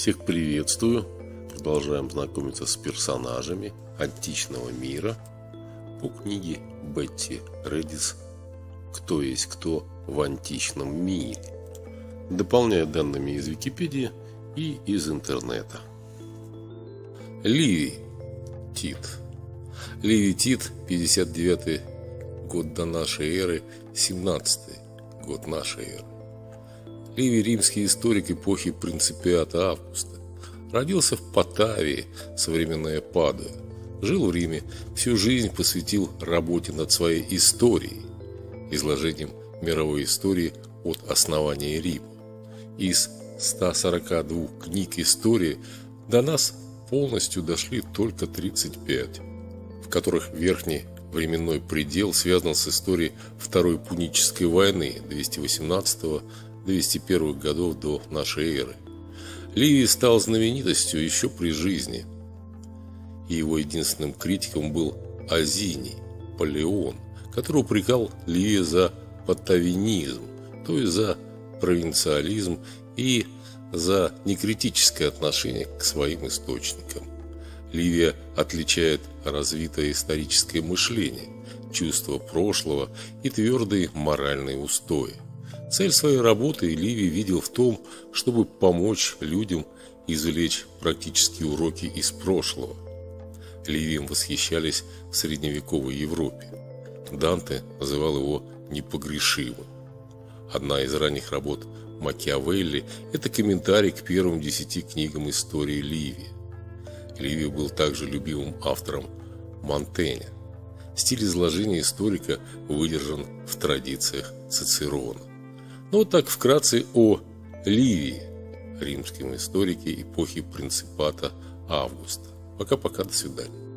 Всех приветствую. Продолжаем знакомиться с персонажами античного мира по книге Бетти Редис «Кто есть кто в античном мире», дополняя данными из Википедии и из интернета. Ливий Тит Ливий Тит, 59 год до нашей эры, 17 год нашей эры. Ливий – римский историк эпохи Принципиата Августа. Родился в Потавии, современная Падуя. Жил в Риме, всю жизнь посвятил работе над своей историей, изложением мировой истории от основания Рима. Из 142 книг истории до нас полностью дошли только 35, в которых верхний временной предел связан с историей Второй Пунической войны 218 201 годов до нашей эры. Ливий стал знаменитостью еще при жизни. И его единственным критиком был Азиний, Палеон, который упрекал Ливия за патавинизм, то есть за провинциализм и за некритическое отношение к своим источникам. Ливия отличает развитое историческое мышление, чувство прошлого и твердые моральные устои. Цель своей работы Ливий видел в том, чтобы помочь людям извлечь практические уроки из прошлого. Ливием восхищались в средневековой Европе. Данте называл его непогрешимым. Одна из ранних работ Макиавелли – это комментарий к первым десяти книгам истории Ливии. Ливий был также любимым автором Монтэня. Стиль изложения историка выдержан в традициях Цицерона. Ну вот так вкратце о Ливии, римском историке эпохи принципата Августа. Пока-пока, до свидания.